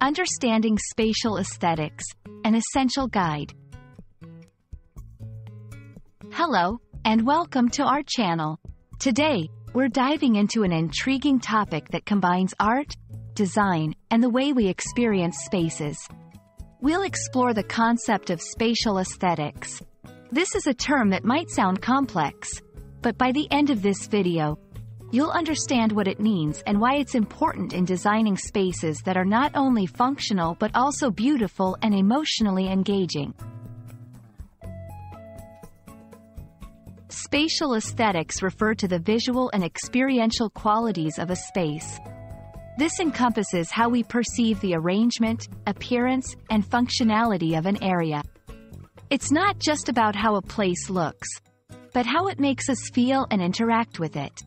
Understanding Spatial Aesthetics, an essential guide. Hello, and welcome to our channel. Today, we're diving into an intriguing topic that combines art, design, and the way we experience spaces. We'll explore the concept of spatial aesthetics. This is a term that might sound complex, but by the end of this video, You'll understand what it means and why it's important in designing spaces that are not only functional but also beautiful and emotionally engaging. Spatial aesthetics refer to the visual and experiential qualities of a space. This encompasses how we perceive the arrangement, appearance, and functionality of an area. It's not just about how a place looks, but how it makes us feel and interact with it.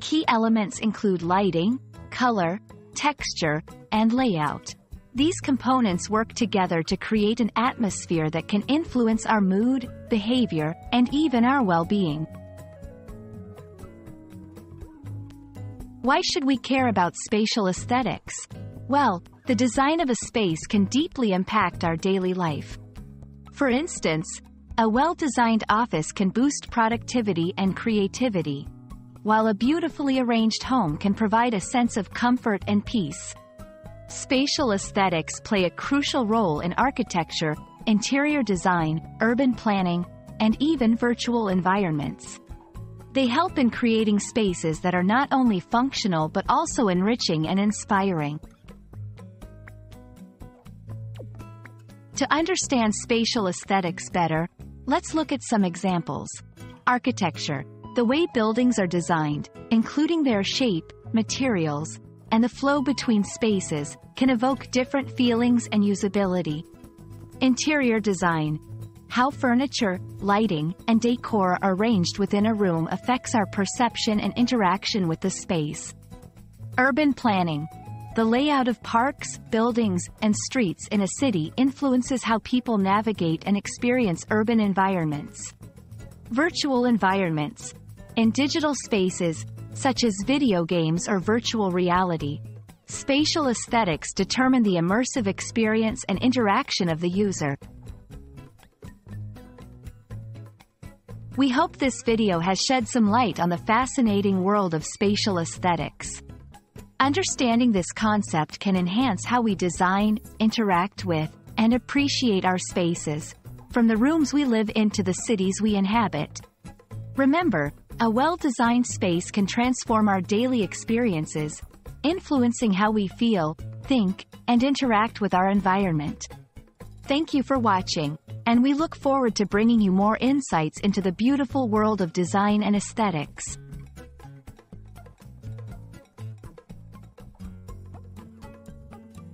Key elements include lighting, color, texture, and layout. These components work together to create an atmosphere that can influence our mood, behavior, and even our well-being. Why should we care about spatial aesthetics? Well, the design of a space can deeply impact our daily life. For instance, a well-designed office can boost productivity and creativity, while a beautifully arranged home can provide a sense of comfort and peace. Spatial aesthetics play a crucial role in architecture, interior design, urban planning, and even virtual environments. They help in creating spaces that are not only functional but also enriching and inspiring. To understand spatial aesthetics better, let's look at some examples. Architecture the way buildings are designed, including their shape, materials, and the flow between spaces, can evoke different feelings and usability. Interior design. How furniture, lighting, and decor are arranged within a room affects our perception and interaction with the space. Urban planning. The layout of parks, buildings, and streets in a city influences how people navigate and experience urban environments. Virtual environments. and digital spaces, such as video games or virtual reality, spatial aesthetics determine the immersive experience and interaction of the user. We hope this video has shed some light on the fascinating world of spatial aesthetics. Understanding this concept can enhance how we design, interact with, and appreciate our spaces, from the rooms we live in to the cities we inhabit. Remember, a well-designed space can transform our daily experiences, influencing how we feel, think, and interact with our environment. Thank you for watching, and we look forward to bringing you more insights into the beautiful world of design and aesthetics.